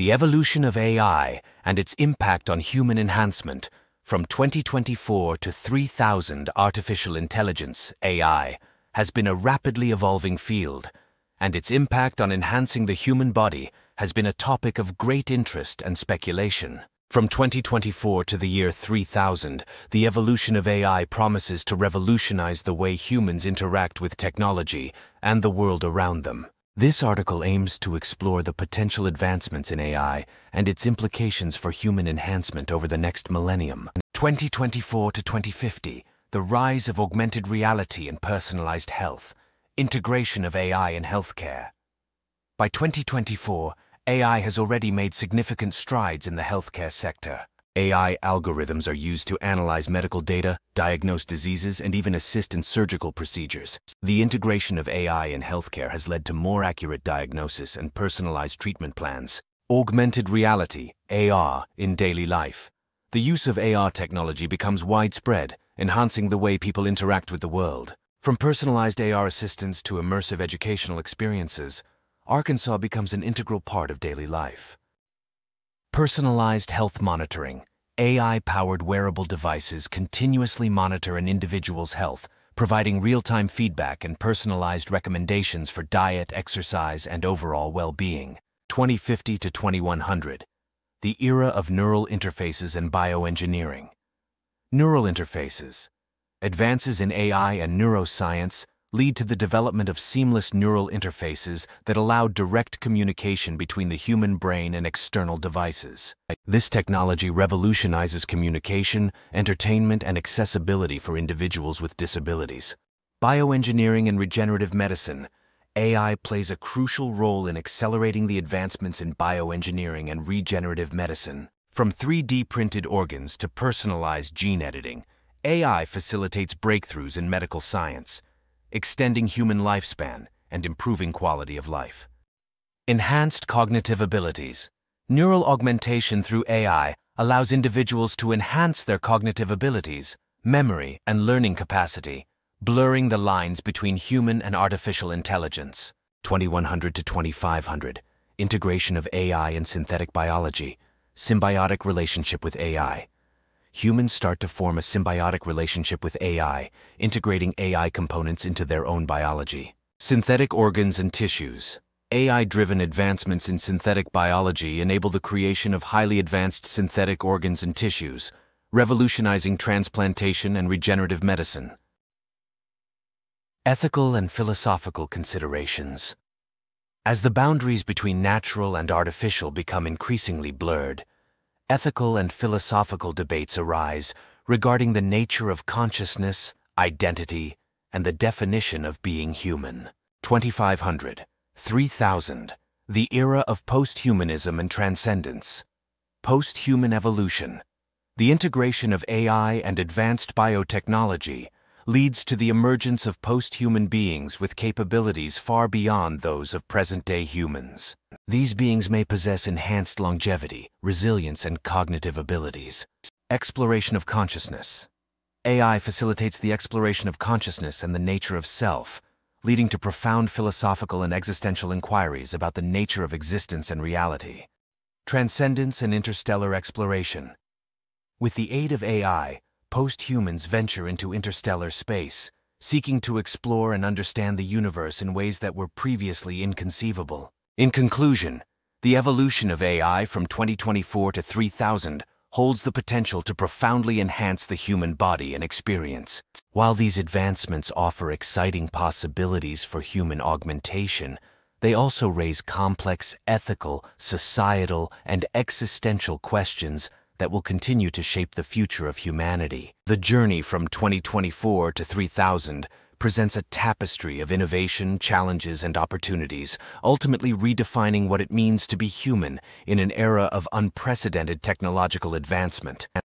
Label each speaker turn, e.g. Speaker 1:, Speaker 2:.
Speaker 1: The Evolution of AI and Its Impact on Human Enhancement from 2024 to 3000 Artificial Intelligence, AI, has been a rapidly evolving field, and its impact on enhancing the human body has been a topic of great interest and speculation. From 2024 to the year 3000, the evolution of AI promises to revolutionize the way humans interact with technology and the world around them. This article aims to explore the potential advancements in AI and its implications for human enhancement over the next millennium. 2024 to 2050, the rise of augmented reality and personalized health, integration of AI in healthcare. By 2024, AI has already made significant strides in the healthcare sector. AI algorithms are used to analyze medical data, diagnose diseases, and even assist in surgical procedures. The integration of AI in healthcare has led to more accurate diagnosis and personalized treatment plans. Augmented reality, AR, in daily life. The use of AR technology becomes widespread, enhancing the way people interact with the world. From personalized AR assistance to immersive educational experiences, Arkansas becomes an integral part of daily life. Personalized health monitoring. AI-powered wearable devices continuously monitor an individual's health, providing real-time feedback and personalized recommendations for diet, exercise, and overall well-being. 2050 to 2100. The era of neural interfaces and bioengineering. Neural interfaces. Advances in AI and neuroscience lead to the development of seamless neural interfaces that allow direct communication between the human brain and external devices. This technology revolutionizes communication, entertainment, and accessibility for individuals with disabilities. Bioengineering and regenerative medicine. AI plays a crucial role in accelerating the advancements in bioengineering and regenerative medicine. From 3D printed organs to personalized gene editing, AI facilitates breakthroughs in medical science extending human lifespan and improving quality of life. Enhanced cognitive abilities. Neural augmentation through AI allows individuals to enhance their cognitive abilities, memory, and learning capacity, blurring the lines between human and artificial intelligence. 2100 to 2500. Integration of AI and synthetic biology. Symbiotic relationship with AI humans start to form a symbiotic relationship with AI, integrating AI components into their own biology. Synthetic organs and tissues. AI-driven advancements in synthetic biology enable the creation of highly advanced synthetic organs and tissues, revolutionizing transplantation and regenerative medicine. Ethical and philosophical considerations. As the boundaries between natural and artificial become increasingly blurred, ethical and philosophical debates arise regarding the nature of consciousness, identity, and the definition of being human. 2500, 3000, the era of post-humanism and transcendence. Post-human evolution. The integration of AI and advanced biotechnology leads to the emergence of post-human beings with capabilities far beyond those of present-day humans. These beings may possess enhanced longevity, resilience, and cognitive abilities. Exploration of consciousness. AI facilitates the exploration of consciousness and the nature of self, leading to profound philosophical and existential inquiries about the nature of existence and reality. Transcendence and interstellar exploration. With the aid of AI, post-humans venture into interstellar space, seeking to explore and understand the universe in ways that were previously inconceivable. In conclusion, the evolution of AI from 2024 to 3000 holds the potential to profoundly enhance the human body and experience. While these advancements offer exciting possibilities for human augmentation, they also raise complex ethical, societal, and existential questions that will continue to shape the future of humanity. The journey from 2024 to 3000 presents a tapestry of innovation, challenges, and opportunities, ultimately redefining what it means to be human in an era of unprecedented technological advancement.